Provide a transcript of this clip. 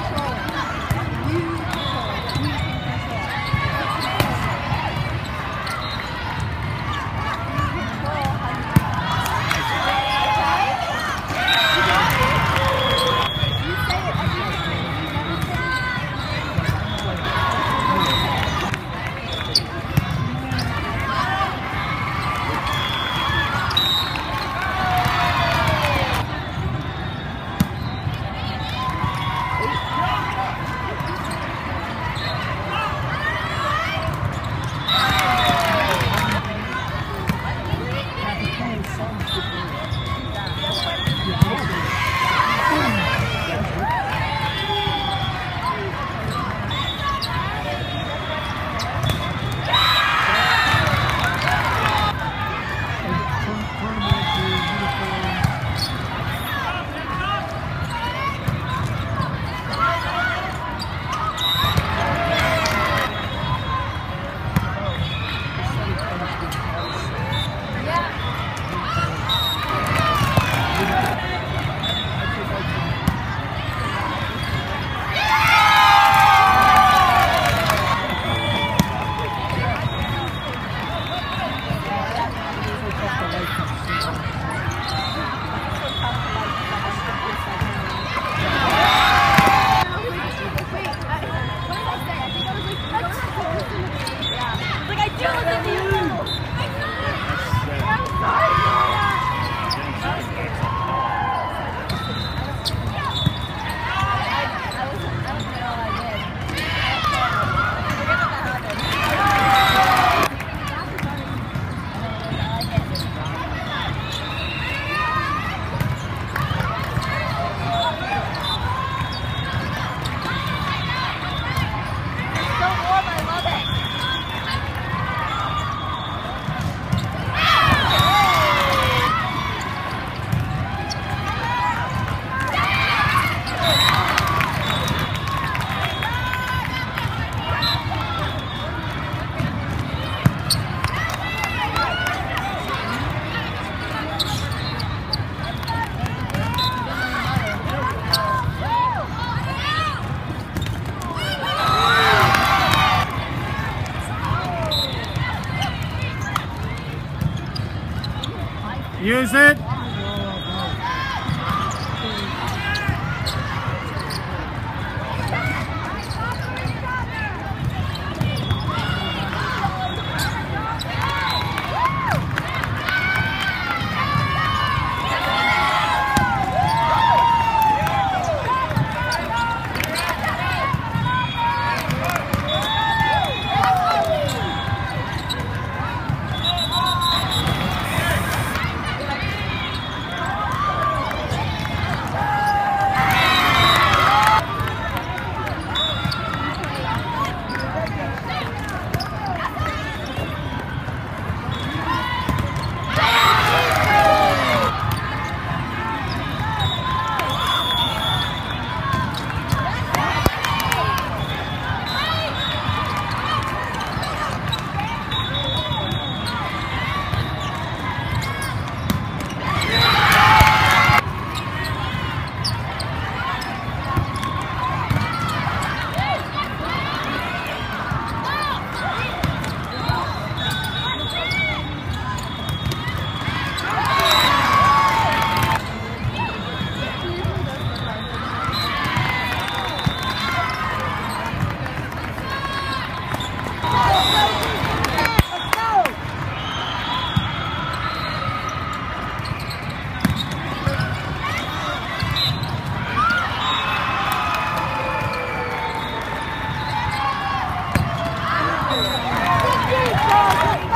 Let's. Use it. Go!